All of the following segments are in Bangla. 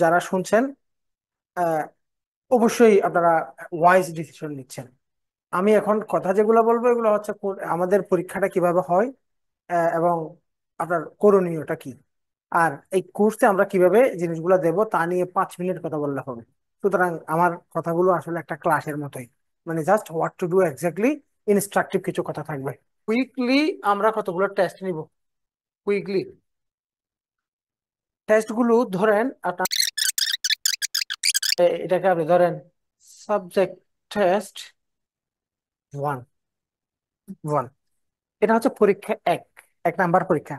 যারা শুনছেন অবশ্যই আপনারা ওয়াইজ ডিসিশন নিচ্ছেন। আমি এখন কথা যেগুলো বলব, এগুলো হচ্ছে আমাদের পরীক্ষাটা কীভাবে হয় এবং আপনার করণীয়টা কি। আর এই কোর্সে আমরা কীভাবে জিনিসগুলো দেব, তা নিয়ে পাঁচ মিনিট কথা বললে হবে। সুতরাং আমার কথাগুলো আসলে একটা ক্লাসের মতোই। মানে just what to do exactly instructive কিছু কথা থাকবে। উইকলি আমরা কতগুলো টেস্ট নিব? উইকলি টেস্টগুলো ধরেন আপনার এটাকে আপনি ধরেন সাবজেক্ট টেস্ট ওয়ান ওয়ান এটা হচ্ছে পরীক্ষা এক এক নাম্বার পরীক্ষা।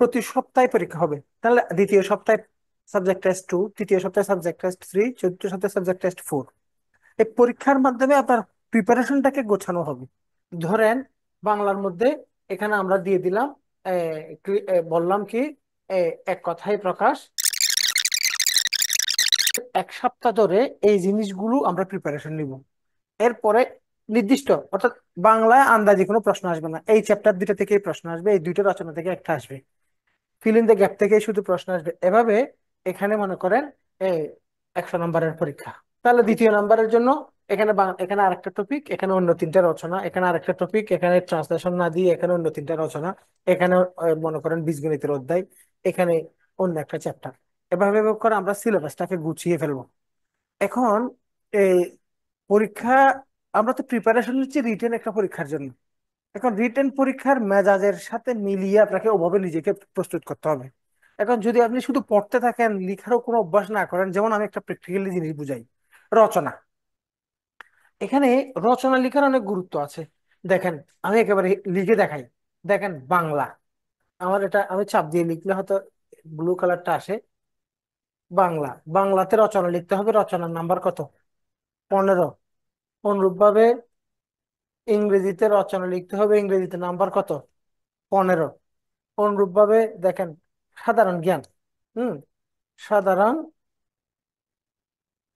প্রতি সপ্তাহে পরীক্ষা হবে। তাহলে দ্বিতীয় সপ্তাহে সাবজেক্ট টেস্ট টু তৃতীয় সপ্তাহে সাবজেক্ট টেস্ট থ্রি চতুর্থ সপ্তাহে সাবজেক্ট টেস্ট ফোর এই পরীক্ষার মাধ্যমে আপনার প্রিপারেশনটাকে গোছানো হবে। ধরেন বাংলার মধ্যে এখানে আমরা দিয়ে দিলাম বললাম কি এক কথায় প্রকাশ এক সপ্তাহ ধরে এই জিনিসগুলো আমরা প্রিপারেশন নিব। এরপরে নির্দিষ্ট, অর্থাৎ বাংলায় আন্দাজে কোনো প্রশ্ন আসবে না। এই চ্যাপ্টার দুটা থেকেই প্রশ্ন আসবে, এই দুইটা রচনা থেকে একটা আসবে। ফিল ইন দ্য গ্যাপ থেকে শুধু প্রশ্ন আসবে। এভাবে এখানে মনে করেন এই একশো নম্বরের পরীক্ষা। তাহলে দ্বিতীয় নম্বরের জন্য এখানে এখানে আরেকটা টপিক এখানে অন্য তিনটা রচনা, এখানে আরেকটা টপিক এখানে ট্রান্সলেশন না দিয়ে এখানে অন্য তিনটা রচনা, এখানে মনে করেন বীজগণিতের অধ্যায়, এখানে অন্য একটা চ্যাপ্টার এভাবে করে আমরা সিলেবাসটাকে গুছিয়ে ফেলব। এখন এই পরীক্ষা, আমরা তো প্রিপারেশন নিচ্ছি রিটেন একটা পরীক্ষার জন্য। এখন রিটেন পরীক্ষার মেজাজের সাথে মিলিয়ে আপনাকে ওভাবে নিজেকে প্রস্তুত করতে হবে। এখন যদি আপনি শুধু পড়তে থাকেন, লিখারও কোনো অভ্যাস না করেন, যেমন আমি একটা প্র্যাকটিক্যালি জিনিস বুঝাই, রচনা। এখানে রচনা লেখার অনেক গুরুত্ব আছে। দেখেন, আমি একেবারে লিখে দেখাই। দেখেন, বাংলা। আমার এটা, আমি চাপ দিয়ে লিখলে হয়তো ব্লু কালারটা আসে। বাংলা। বাংলাতে রচনা লিখতে হবে। রচনার নাম্বার কত? পনেরো। অনুরূপভাবে ইংরেজিতে রচনা লিখতে হবে। ইংরেজিতে নাম্বার কত? পনেরো। অনুরূপ ভাবে দেখেন, সাধারণ জ্ঞান। হুম? সাধারণ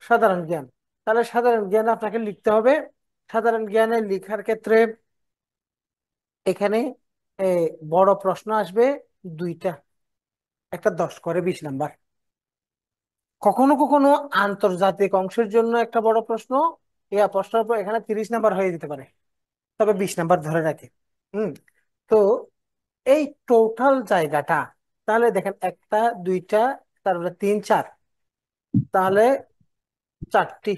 সাধারণ জ্ঞান। তাহলে সাধারণ জ্ঞান আপনাকে লিখতে হবে। সাধারণ জ্ঞানে লেখার ক্ষেত্রে এখানে বড় প্রশ্ন আসবে দুইটা। একটা দশ করে বিশ নাম্বার। কখনো কখনো আন্তর্জাতিক অংশের জন্য একটা বড় প্রশ্ন ইয়া প্রশ্নের পর এখানে তিরিশ নাম্বার হয়ে যেতে পারে। তবে বিশ নাম্বার ধরে রাখে। হুম, তো এই টোটাল জায়গাটা, তাহলে দেখেন একটা, দুইটা, তারপরে তিন, চার, তাহলে চারটি।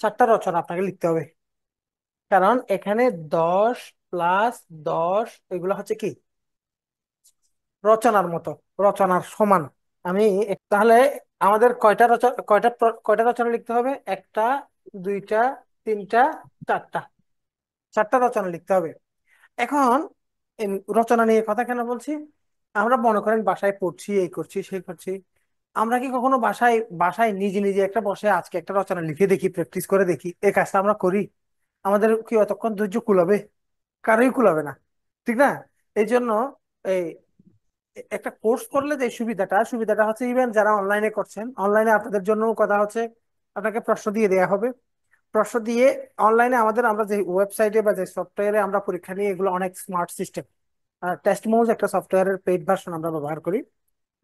চারটা রচনা আপনাকে লিখতে হবে। কারণ এখানে দশ প্লাস দশ, এগুলো হচ্ছে কি? রচনার মতো, রচনার সমান। আমি এক- তাহলে আমাদের কয়টা রচনা, কয়টা কয়টা রচনা লিখতে হবে? একটা, দুইটা, তিনটা, চারটা। চারটা রচনা লিখতে হবে। এখন রচনা নিয়ে কথা কেন বলছি? আমরা মনে করেন বাসায় পড়ছি, এই করছি, সেই করছি। আমরা কি কখনো বাসায় বাসায় নিজে নিজে একটা বসে আজকে একটা রচনা লিখে দেখি প্র্যাকটিস করে দেখি? এই কাজটা আমরা করি। আমাদের কি অতক্ষণ ধৈর্য কুলাবে? কারোই কুলাবে না। ঠিক না? এই জন্য এই একটা কোর্স করলে যে সুবিধাটা সুবিধাটা হচ্ছে ইভেন যারা অনলাইনে করছেন অনলাইনে আপনাদের জন্য কথা হচ্ছে, আপনাকে প্রশ্ন দিয়ে দেওয়া হবে। প্রশ্ন দিয়ে অনলাইনে আমাদের, আমরা যে ওয়েবসাইটে বা যে সফটওয়্যারে আমরা পরীক্ষা নিই, এগুলো অনেক স্মার্ট সিস্টেম টেস্ট মোজ একটা সফটওয়্যারের পেইড ভার্সন আমরা ব্যবহার করি।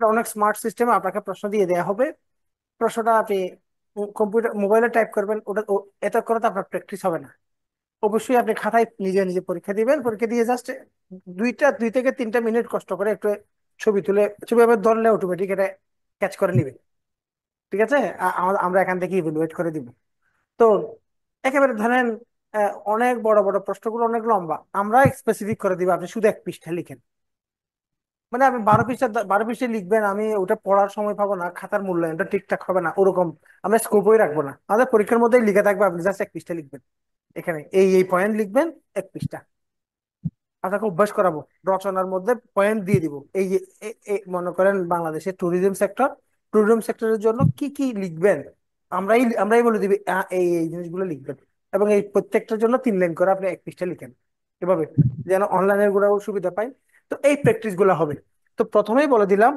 অনেক স্মার্ট সিস্টেমে আপনাকে প্রশ্ন দিয়ে দেওয়া হবে। প্রশ্নটা আপনি কম্পিউটার মোবাইলে টাইপ করবেন, ওটা এটা করে তো আপনার প্র্যাকটিস হবে না। অবশ্যই আপনি খাতায় নিজে নিজে পরীক্ষা দিবেন। পরীক্ষা দিয়ে জাস্ট দুইটা, দুই থেকে তিনটা মিনিট কষ্ট করে একটু ছবি তুলে, ছবি আবার ধরলে অটোমেটিক এটা ক্যাচ করে নিবে। ঠিক আছে? আমরা এখান থেকে ইভ্যালুয়েট করে দিব। তো একেবারে ধরেন অনেক বড় বড় প্রশ্নগুলো অনেক লম্বা। আমরা স্পেসিফিক করে দিব, আপনি শুধু এক পৃষ্ঠা লিখেন। মানে আপনি বারো পৃষ্ঠা বারো পৃষ্ঠা লিখবেন, আমি ওটা পড়ার সময় পাবো না, খাতার মূল্যায়নটা ঠিকঠাক হবে না, ওরকম। আমরা স্কোপই রাখব না। আমাদের পরীক্ষার মধ্যেই লিখে থাকবে, আপনি জাস্ট এক পৃষ্ঠা লিখবেন। এখানে এই এই পয়েন্ট লিখবেন, এক পৃষ্ঠা। আপনাকে অভ্যাস করাবো। রচনার মধ্যে পয়েন্ট দিয়ে দিব। এই যে মনে করেন বাংলাদেশের ট্যুরিজম সেক্টর ট্যুরিজম সেক্টরের জন্য কি কি লিখবেন? আমরাই আমরাই বলে দিবি এই এই জিনিসগুলো লিখবেন। এবং এই প্রত্যেকটার জন্য তিন লাইন করে আপনি এক পৃষ্ঠা লিখেন। এভাবে, যেন অনলাইনেরগুলো সুবিধা পাই। তো এই প্র্যাকটিসগুলো হবে। তো প্রথমেই বলে দিলাম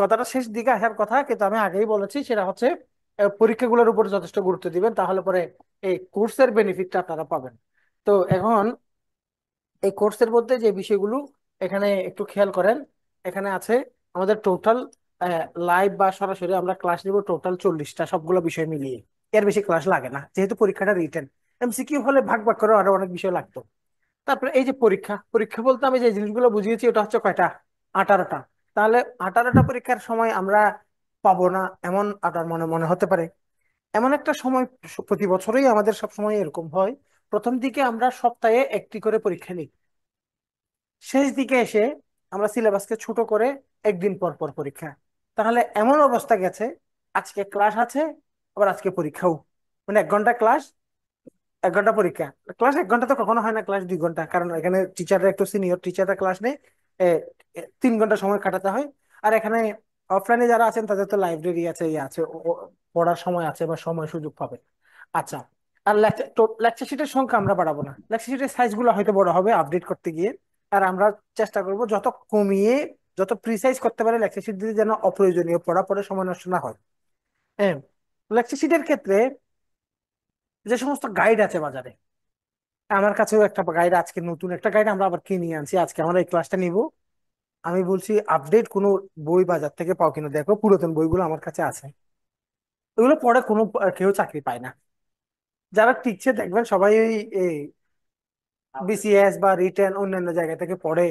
কথাটা শেষ দিকে আসার কথা, কিন্তু আমি আগেই বলেছি, সেটা হচ্ছে পরীক্ষাগুলোর উপর যথেষ্ট গুরুত্ব দিবেন, তাহলে পরে এই কোর্সের বেনিফিটটা আপনারা পাবেন। তো এখন এই কোর্সের মধ্যে যে বিষয়গুলো এখানে একটু খেয়াল করেন, এখানে আছে আমাদের টোটাল লাইভ বা সরাসরি আমরা ক্লাস নিব টোটাল চল্লিশটা সবগুলো বিষয় মিলিয়ে। এর বেশি ক্লাস লাগে না, যেহেতু পরীক্ষাটা রিটেন এমসিকিউ হলে ভাগ ভাগ করে আরও অনেক বিষয় লাগতো। তারপরে এই যে পরীক্ষা পরীক্ষা বলতে আমি যে জিনিসগুলো বুঝিয়েছি ওটা হচ্ছে কয়টা? আঠারোটা। তাহলে আঠারোটা পরীক্ষার সময় আমরা পাবো না, এমন আপনার মনে মনে হতে পারে। এমন একটা সময়, প্রতি বছরই আমাদের সব সময় এরকম হয় প্রথম দিকে আমরা সপ্তাহে একটি করে পরীক্ষা নিই। শেষ দিকে এসে আমরা সিলেবাসকে ছোট করে একদিন পর পর পরীক্ষা। তাহলে এমন অবস্থা গেছে, আজকে ক্লাস আছে, আবার আজকে পরীক্ষাও। মানে এক ঘণ্টা ক্লাস, এক ঘণ্টা পরীক্ষা। ক্লাস এক ঘণ্টা তো কখনো হয় না, ক্লাস দুই ঘণ্টা। কারণ এখানে টিচাররা একটু সিনিয়র, টিচাররা ক্লাস নেই তিন ঘণ্টা সময় কাটাতে হয়। আর এখানে অফলাইনে যারা আছেন, তাদের তো লাইব্রেরি আছে ইয়ে আছে পড়ার সময় আছে বা সময় সুযোগ পাবে। আচ্ছা আর লেকচার শিটের সংখ্যা আমরা বাড়াবো না। লেকচার শিটের সাইজগুলো হয়তো বড় হবে আপডেট করতে গিয়ে। আর আমরা চেষ্টা করব যত কমিয়ে, যত প্রিসাইজ করতে পারে লেকচার শিট দিয়ে যেন অপ্রয়োজনীয়, পড়া পড়ে সময় নষ্ট না হয়। হ্যাঁ লেকচার শিটের ক্ষেত্রে যে সমস্ত গাইড আছে বাজারে, আমার কাছেও একটা গাইড আজকে নতুন একটা গাইড আমরা আবার কিনে আনছি। আজকে আমরা এই ক্লাসটা নিব। আমি বলছি আপডেট কোনো বই বাজার থেকে পাও কিনা? দেখো, পুরাতন বইগুলো আমার কাছে আছে। ওগুলো পড়ে কোনো, কেউ চাকরি পায় না। যারা টিকছে দেখবেন সবাই ওই বিসিএস বা রিটেন অন্যান্য জায়গা থেকে পড়ে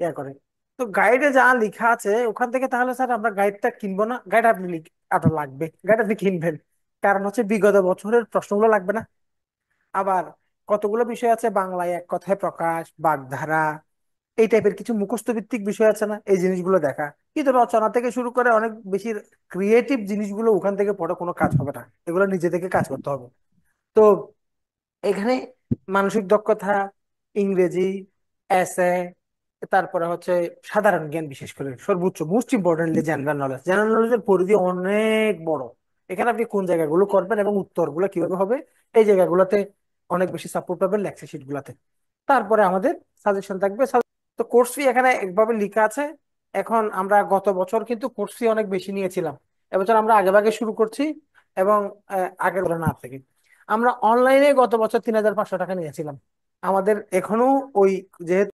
ইয়া করে। তো গাইডে যা লেখা আছে ওখান থেকে তাহলে স্যার আমরা গাইডটা কিনবো না। গাইড আপনি আপনার লাগবে। গাইড আপনি কিনবেন। কারণ হচ্ছে বিগত বছরের প্রশ্নগুলো লাগবে না। আবার কতগুলো বিষয় আছে? বাংলায় এক কথায় প্রকাশ বাগধারা এই টাইপের কিছু মুখস্থ ভিত্তিক বিষয় আছে না? এই জিনিসগুলো দেখা। কিন্তু রচনা থেকে শুরু করে অনেক বেশি ক্রিয়েটিভ জিনিসগুলো ওখান থেকে পড়ে কোনো কাজ হবে না। এগুলো নিজে থেকে কাজ করতে হবে। তো এখানে মানসিক দক্ষতা, ইংরেজি এসে তারপরে হচ্ছে সাধারণ জ্ঞান বিশেষ করে সর্বোচ্চ most importantly general knowledge general নলেজের পরিধি অনেক বড়। এখানে আপনি কোন জায়গাগুলো করবেন এবং উত্তরগুলো কীভাবে হবে, এই জায়গাগুলোতে অনেক বেশি সাপোর্ট পাবেন লেকচার শিট গুলাতে। তারপরে আমাদের সাজেশন থাকবে তো কোর্স ফি এখানে একভাবে লেখা আছে। এখন আমরা গত বছর কিন্তু কোর্স ফি অনেক বেশি নিয়েছিলাম। এবছর আমরা আগে ভাগে শুরু করছি এবং আগের না থেকে। আমরা অনলাইনে গত বছর তিন হাজার পাঁচশো টাকা নিয়েছিলাম। আমাদের এখনও ওই যেহেতু